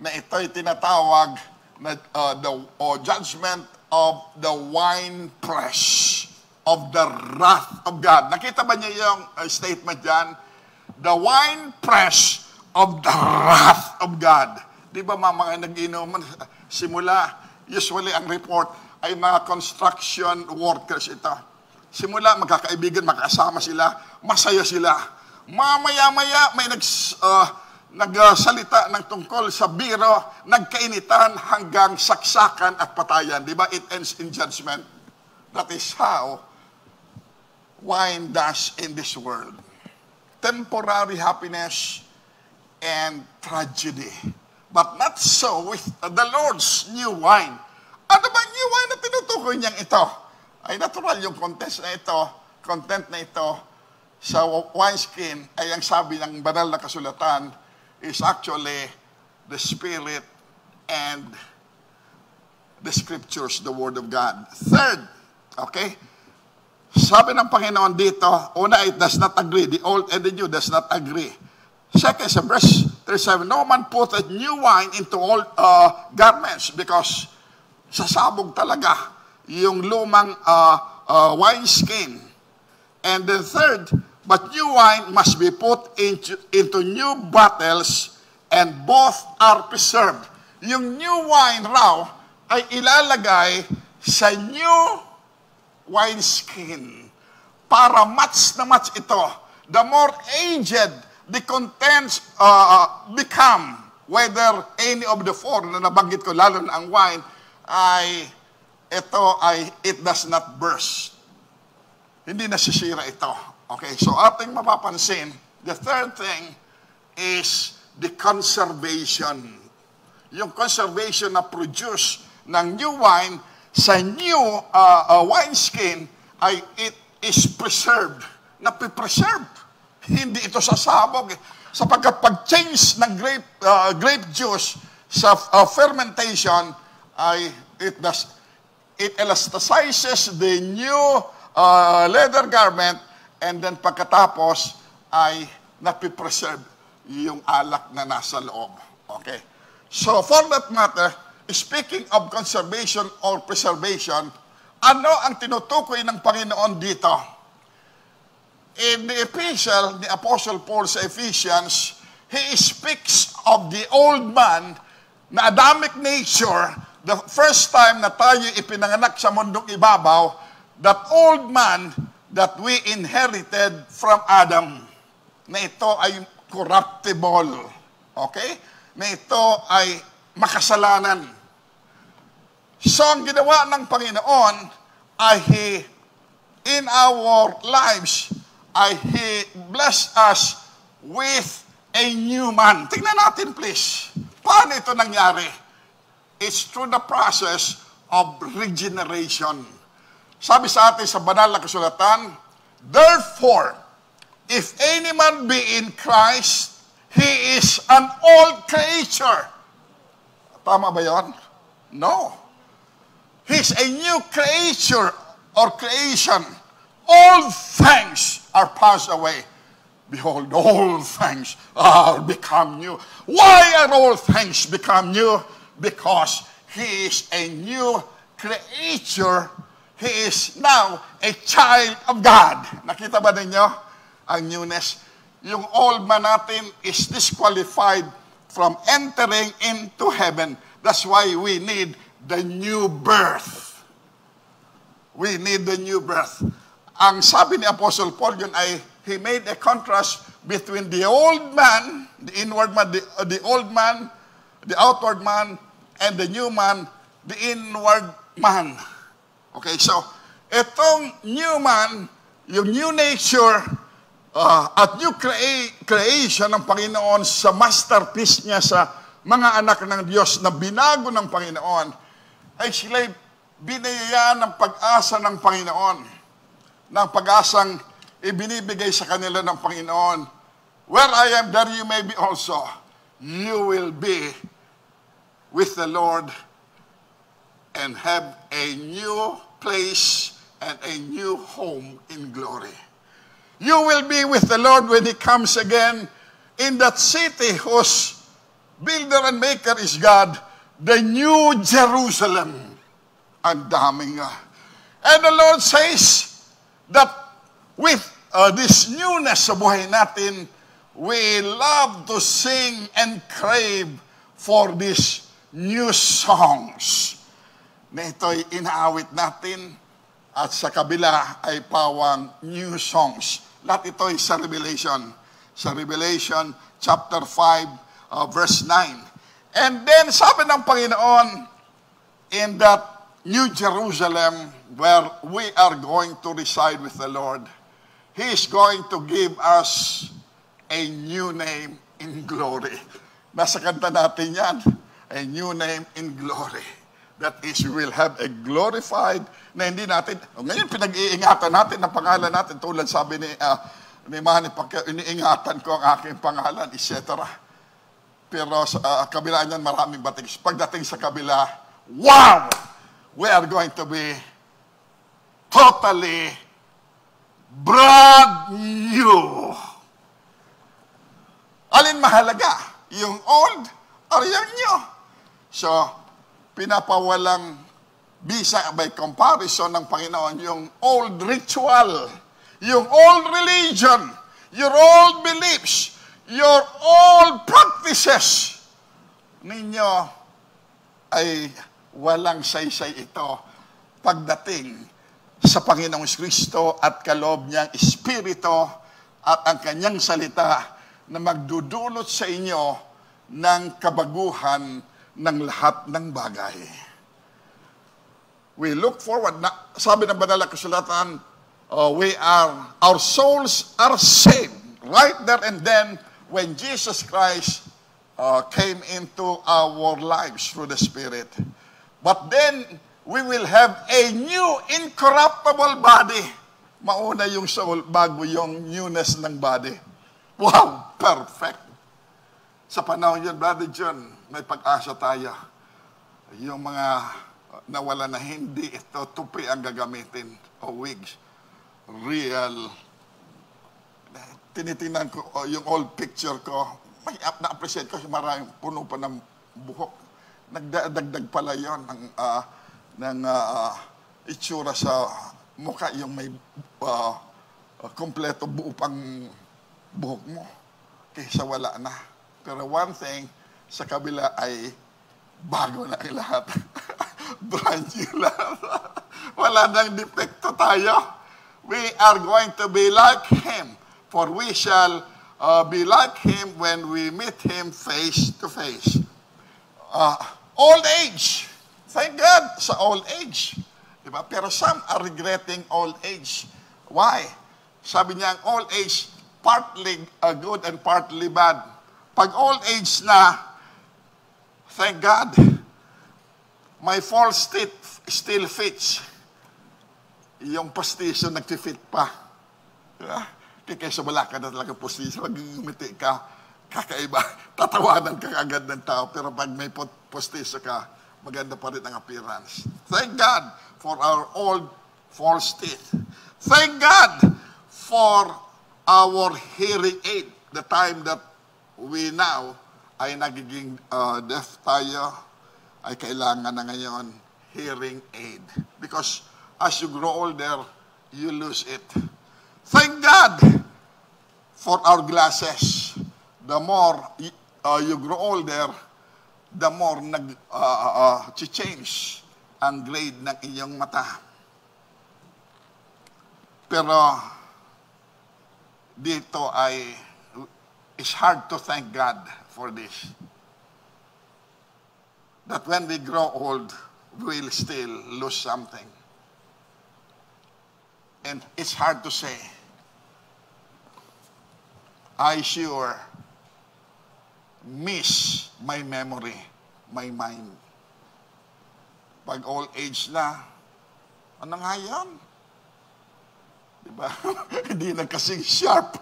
na ito'y tinatawag na uh, the uh, judgment of the wine press of the wrath of God. Nakita ba niyo yung uh, statement dyan? The wine press of the wrath of God. Di ba mga nag-inuman, <laughs> simula Usually, ang report ay mga construction workers ito. Simula, magkakaibigan, magkasama sila, masaya sila. Mamaya-maya, may nag, uh, nagsalita ng tungkol sa biro, nagkainitan hanggang saksakan at patayan. Di ba? It ends in judgment. That is how wine does in this world. Temporary happiness and tragedy. But not so with the Lord's new wine. Ano ba new wine na tinutukoy niyang ito? Ay natural yung content na ito, content na ito sa wineskin ay ang sabi ng banal na kasulatan is actually the Spirit and the Scriptures, the Word of God. Third, okay, sabi ng Panginoon dito, una, it does not agree. The old and the new does not agree. Second, sa verse 37, no man putteth new wine into old uh, garments because sasabog talaga yung lumang uh, uh, wine skin. And the third, but new wine must be put into, into new bottles and both are preserved. Yung new wine raw ay ilalagay sa new wine skin para match na match ito. The more aged the contents uh, become, whether any of the four na nabanggit ko, lalo na ang wine, ay ito ay it does not burst. Hindi nasisira ito. Okay, so ating mapapansin, the third thing is the conservation. Yung conservation na produce ng new wine sa new uh, uh, wine skin ay it is preserved. Napipreserve. Hindi ito sasabog. Eh. Sapagkat pag-change ng grape, uh, grape juice sa uh, fermentation, ay it does, it elasticizes the new uh, leather garment, and then pagkatapos ay napipreserve yung alak na nasa loob. Okay? So, for that matter, speaking of conservation or preservation, ano ang tinutukoy ng Panginoon dito? In the epistle ni Apostle Paul sa Ephesians, he speaks of the old man na Adamic nature, the first time na tayo ipinanganak sa mundong ibabaw, that old man that we inherited from Adam, na ito ay corruptible. Okay? Na ito ay makasalanan. So, ang ginawa ng Panginoon ay He, in our lives, ay He bless us with a new man. Tingnan natin please. Paano ito nangyari? It's through the process of regeneration. Sabi sa atin sa banal na kasulatan, Therefore, if any man be in Christ, he is an old creature. Tama ba yon? No. He's a new creature or creation. All things are passed away. Behold, all things are become new. Why are all things become new? Because he is a new creature. He is now a child of God. Nakita ba ninyo ang newness? Yung old man natin is disqualified from entering into heaven. That's why we need the new birth. We need the new birth. Ang sabi ni Apostle Paul yun ay, he made a contrast between the old man, the inward man, the, uh, the old man, the outward man, and the new man, the inward man. Okay, so, itong new man, yung new nature, uh, at new crea- creation ng Panginoon sa masterpiece niya sa mga anak ng Diyos na binago ng Panginoon, ay sila'y binayayaan ng pag-asa ng Panginoon, ng pag-asang ibinibigay sa kanila ng Panginoon. Where I am, there you may be also. You will be with the Lord and have a new place and a new home in glory. You will be with the Lord when He comes again in that city whose builder and maker is God, the new Jerusalem. Ang daming nga. And the Lord says that with uh, this newness sa buhay natin, we love to sing and crave for these new songs. Na ito'y inaawit natin at sa kabila ay pawang new songs. Lahat ito'y sa Revelation. Sa Revelation chapter 5, uh, verse 9. And then sabi ng Panginoon, in that New Jerusalem where we are going to reside with the Lord, He is going to give us a new name in glory. Nasa kanta natin yan, a new name in glory. That is, we will have a glorified na hindi natin, ngayon pinag-iingatan natin ang pangalan natin tulad sabi ni, uh, ni Manny Pacquiao, iniingatan ko ang aking pangalan, etc. Pero sa uh, kabila niyan maraming batik. Pagdating sa kabila, wow! We are going to be totally brand new. Alin mahalaga? Yung old or yung new? So, pinapawalang bisa by comparison ng Panginoon yung old ritual, yung old religion, your old beliefs, your old practices. Ninyo ay walang saysay ito pagdating sa Panginoong Kristo at kaloob niyang Espiritu at ang kanyang salita na magdudulot sa inyo ng kabaguhan ng lahat ng bagay. We look forward, na, sabi ng banal na kasulatan, uh, we are, our souls are saved right there and then when Jesus Christ uh, came into our lives through the Spirit. But then, we will have a new incorruptible body. Mauna yung soul bago yung newness ng body. Wow, perfect. Sa panahon yun, Brother John, may pag-asa tayo. Yung mga na wala na hindi ito tupi ang gagamitin o wigs. Real. Tinitingnan ko oh, yung old picture ko. May na-appreciate ko maraming puno pa ng buhok. Nagdagdag pala yon ng, uh, ng uh, itsura sa mukha yung may uh, kompleto buo pang buhok mo kaysa wala na. Pero one thing, sa kabila ay bago na ang lahat. <laughs> Brand new lahat. wala nang depekto tayo. We are going to be like Him, for we shall uh, be like Him when we meet Him face to face. Uh, old age. Thank God sa old age. Diba? Pero some are regretting old age. Why? Sabi niya, ang old age, partly uh, good and partly bad. Pag old age na, thank God, my false teeth still fits. Yung postisyo nag-fit pa. Diba? Kaya kaysa wala ka na talaga postisyo, mag-umiti ka, kakaiba, <laughs> tatawanan ka agad ng tao. Pero pag may postisyo ka, maganda pa rin ang appearance. Thank God for our old false teeth. Thank God for our hearing aid. The time that we now ay nagiging uh, deaf tayo, ay kailangan na ngayon hearing aid. Because as you grow older, you lose it. Thank God for our glasses. The more uh, you grow older, the more nag uh, uh, change ang grade ng iyong mata. Pero dito ay it's hard to thank God for this. That when we grow old, we'll still lose something. And it's hard to say. I sure miss my memory, my mind. Pag old age na, ano nga yan? Diba? <laughs> Hindi na kasing sharp.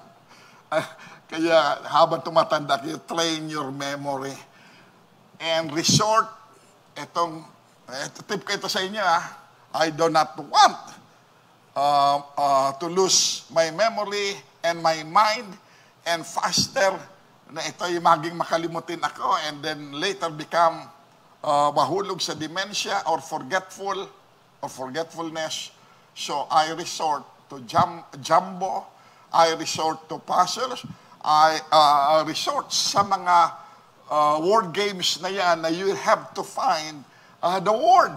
Kaya habang tumatanda kayo, train your memory. And resort, etong, eto tip ko ito sa inyo ah, I do not want uh, uh, to lose my memory and my mind and faster na ito yung maging makalimutin ako and then later become uh, mahulog sa dementia or forgetful or forgetfulness. So I resort to jam, jumbo, I resort to puzzles, I uh, resort sa mga uh, word games na yan na you have to find uh, the word.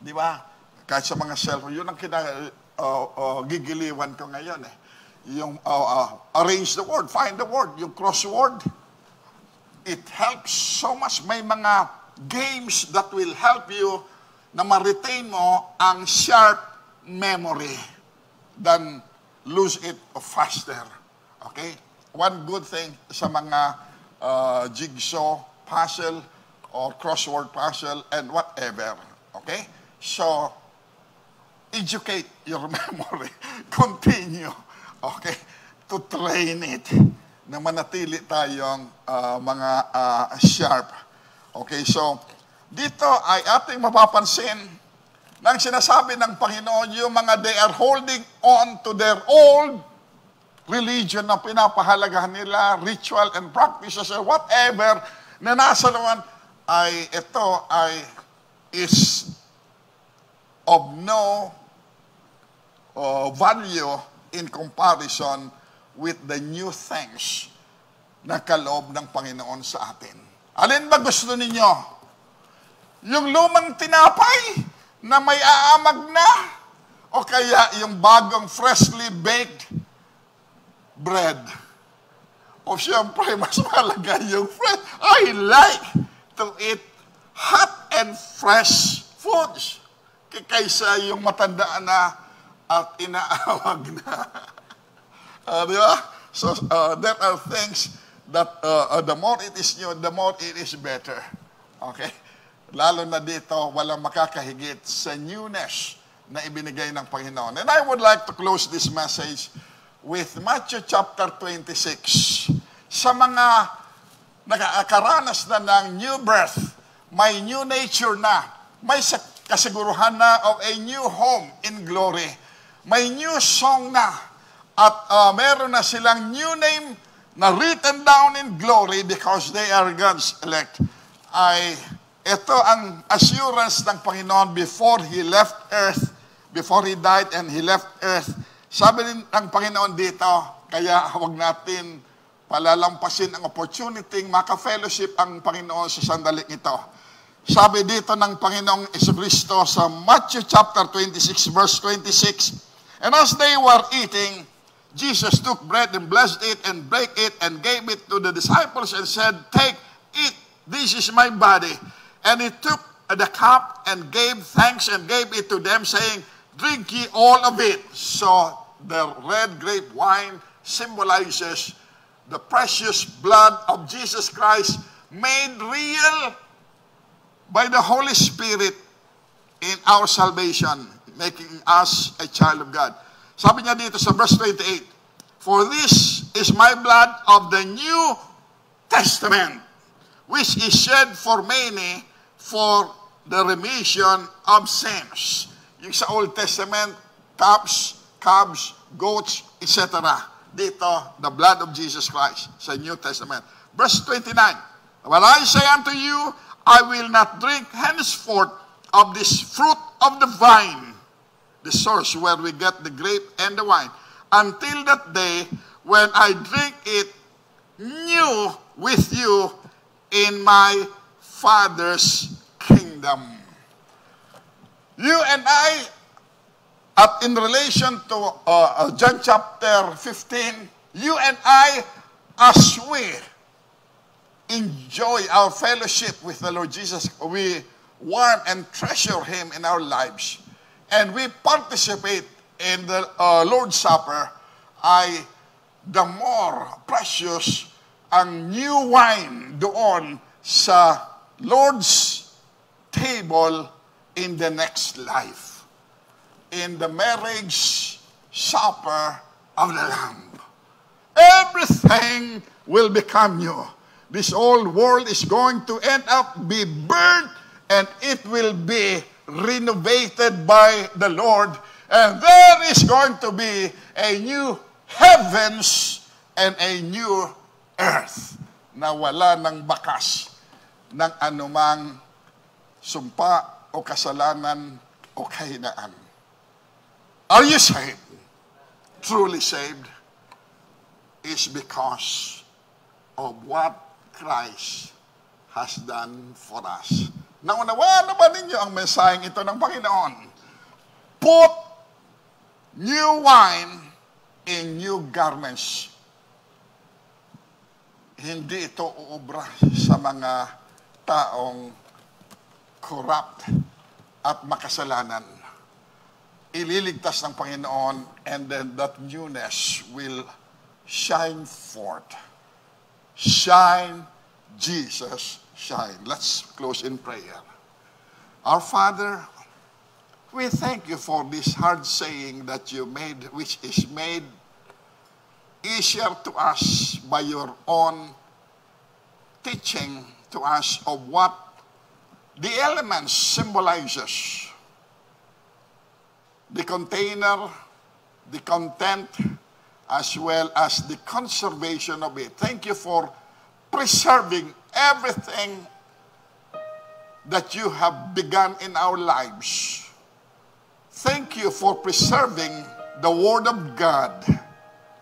Di ba? Kahit sa mga cellphone, yun ang kina, uh, uh, gigiliwan ko ngayon eh yung uh, uh, arrange the word, find the word, yung crossword. It helps so much. May mga games that will help you na ma-retain mo ang sharp memory than lose it faster. Okay? One good thing sa mga uh, jigsaw puzzle or crossword puzzle and whatever. Okay? So, educate your <laughs> memory. Continue Okay? To train it na manatili tayong uh, mga uh, sharp. Okay, so dito ay ating mapapansin nang sinasabi ng Panginoon yung mga they are holding on to their old religion na pinapahalagahan nila, ritual and practices whatever na nasa naman ay ito ay is of no uh, value in comparison with the new things na kaloob ng Panginoon sa atin. Alin ba gusto ninyo? Yung lumang tinapay na may aamag na? O kaya yung bagong freshly baked bread? O siyempre, mas <laughs> malaga yung fresh. I like to eat hot and fresh foods kaysa yung matandaan na at inaawag na. Uh, <laughs> di ba? So, uh, there are things that uh, uh, the more it is new, the more it is better. Okay? Lalo na dito, walang makakahigit sa newness na ibinigay ng Panginoon. And I would like to close this message with Matthew chapter 26. Sa mga nakakaranas na ng new birth, may new nature na. May kasiguruhan na of a new home in glory. May new song na. At uh, meron na silang new name na written down in glory because they are God's elect. Ay, ito ang assurance ng Panginoon before He left earth, before He died and He left earth. Sabi din ng Panginoon dito, kaya huwag natin palalampasin ang opportunity maka-fellowship ang Panginoon sa sandaling ito. Sabi dito ng Panginoong Kristo sa Matthew chapter 26 verse 26, And as they were eating, Jesus took bread and blessed it and break it and gave it to the disciples and said, Take, eat, this is my body. And he took the cup and gave thanks and gave it to them, saying, Drink ye all of it. So the red grape wine symbolizes the precious blood of Jesus Christ made real by the Holy Spirit in our salvation, making us a child of God. Sabi niya dito sa verse 28, For this is my blood of the New Testament, which is shed for many for the remission of sins. Yung sa Old Testament, calves, calves, goats, etc. Dito, the blood of Jesus Christ sa New Testament. Verse 29, But I say unto you, I will not drink henceforth of this fruit of the vine, the source where we get the grape and the wine, until that day when I drink it new with you in my Father's kingdom. You and I, at in relation to uh, uh, John chapter 15, you and I, as we enjoy our fellowship with the Lord Jesus, we warm and treasure Him in our lives, and we participate in the uh, Lord's Supper, ay the more precious ang new wine doon sa Lord's table in the next life, in the marriage supper of the Lamb. Everything will become new. This old world is going to end up be burnt and it will be renovated by the Lord. And there is going to be a new heavens and a new earth na wala ng bakas ng anumang sumpa o kasalanan o kahinaan. Are you saved? Truly saved is because of what Christ has done for us. Naunawa na ba ninyo ang mensaheng ito ng Panginoon? Put new wine in new garments. Hindi ito uubra sa mga taong corrupt at makasalanan. Ililigtas ng Panginoon and then that newness will shine forth. Shine, Jesus, shine. Let's close in prayer. Our Father, we thank you for this hard saying that you made, which is made easier to us by your own teaching to us of what the elements symbolizes. The container, the content, as well as the conservation of it. Thank you for preserving everything that you have begun in our lives. Thank you for preserving the Word of God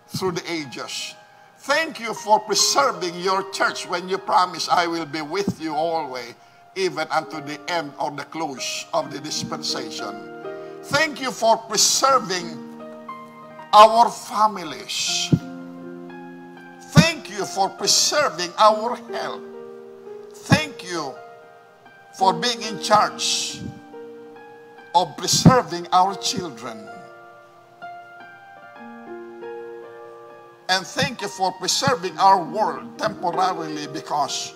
through the ages. Thank you for preserving your church when you promise, I will be with you always, even unto the end or the close of the dispensation. Thank you for preserving our families. Thank you for preserving our health. Thank you for being in charge of preserving our children. And thank you for preserving our world temporarily because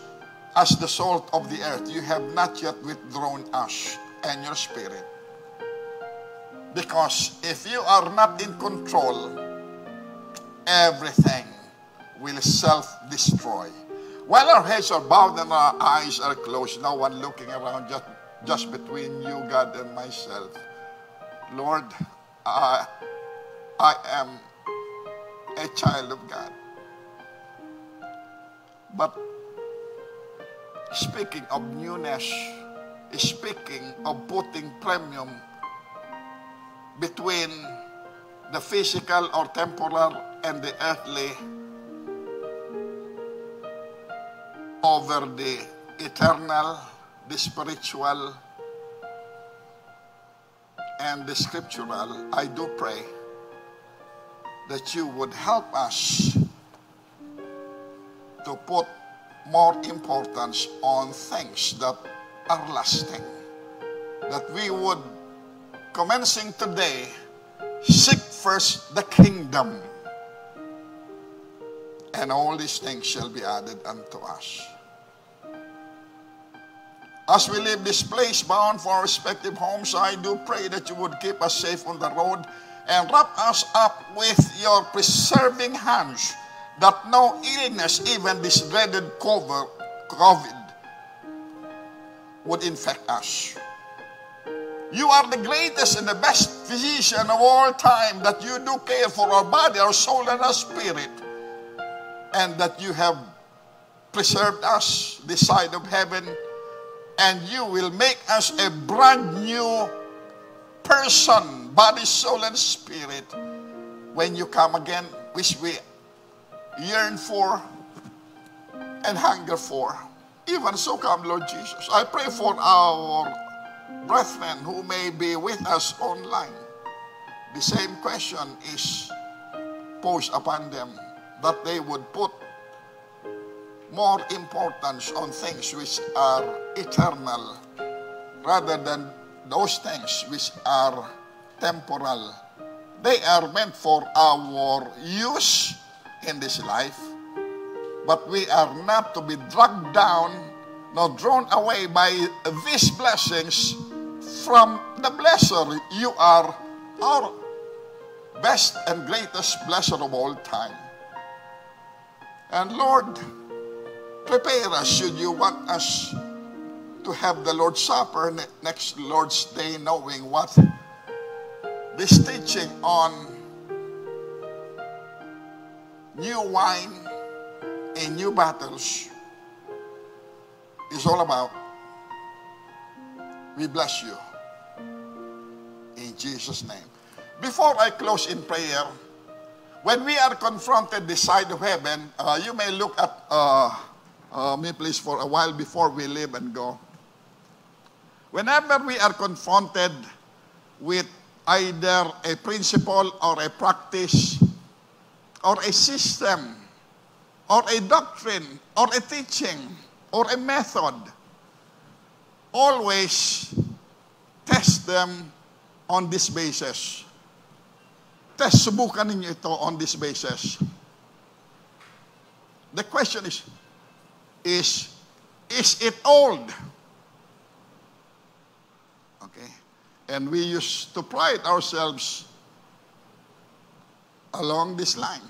as the salt of the earth, you have not yet withdrawn us and your spirit. Because if you are not in control, everything will self-destroy. While our heads are bowed and our eyes are closed, no one looking around, just, just between you, God, and myself. Lord, I, I am a child of God. But speaking of newness, speaking of putting premium between the physical or temporal and the earthly over the eternal, the spiritual, and the scriptural, I do pray that you would help us to put more importance on things that are lasting. That we would, commencing today, seek first the kingdom, and all these things shall be added unto us. As we leave this place bound for our respective homes, I do pray that you would keep us safe on the road and wrap us up with your preserving hands that no illness, even this dreaded cover, COVID, would infect us. You are the greatest and the best physician of all time that you do care for our body, our soul, and our spirit. And that you have preserved us this side of heaven and you will make us a brand new person, body, soul, and spirit when you come again, which we yearn for and hunger for. Even so come, Lord Jesus. I pray for our brethren who may be with us online. The same question is posed upon them that they would put more importance on things which are eternal rather than those things which are temporal. They are meant for our use in this life, but we are not to be dragged down nor drawn away by these blessings from the blesser. You are our best and greatest blesser of all time. And Lord, prepare us should you want us to have the Lord's Supper next Lord's Day, knowing what this teaching on new wine in new battles is all about. We bless you in Jesus' name. Before I close in prayer, when we are confronted this side of heaven, uh, you may look at uh, uh, me please for a while before we leave and go. Whenever we are confronted with either a principle or a practice or a system or a doctrine or a teaching or a method, always test them on this basis. Test, subukan ninyo ito on this basis. The question is, is, is it old? Okay. And we used to pride ourselves along this line.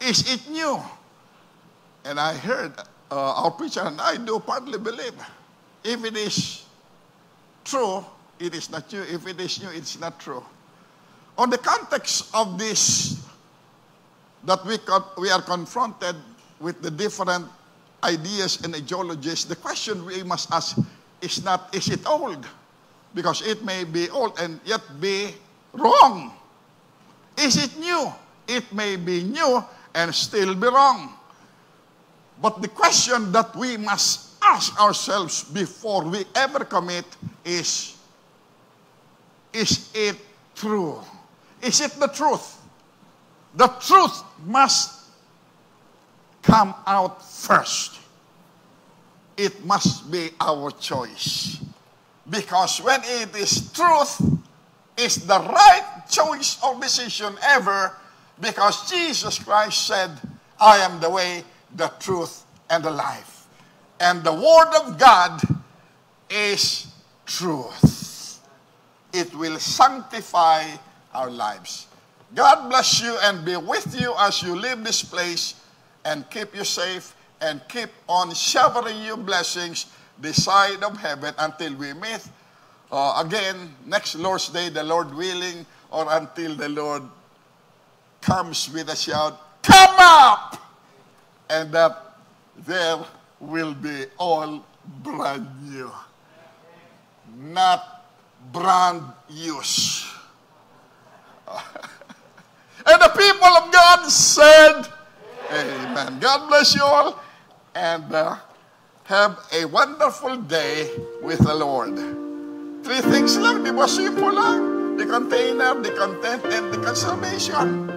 Is it new? And I heard uh, our preacher and I do partly believe. If it is true, it is not new. If it is new, it's not true. On the context of this, that we, we are confronted with the different ideas and ideologies, the question we must ask is not, is it old? Because it may be old and yet be wrong. Is it new? It may be new and still be wrong. But the question that we must ask ourselves before we ever commit is, is it true? Is it the truth? The truth must come out first. It must be our choice. Because when it is truth, it's the right choice or decision ever because Jesus Christ said, I am the way, the truth, and the life. And the Word of God is truth. It will sanctify our lives. God bless you and be with you as you leave this place and keep you safe and keep on showering you blessings this side of heaven until we meet uh, again next Lord's Day, the Lord willing, or until the Lord comes with a shout, Come up! And that there will be all brand new. Not brand use. <laughs> and the people of God said, Amen. God bless you all and uh, have a wonderful day with the Lord. Three things lang, di ba? Simple. The container, the content, and the conservation.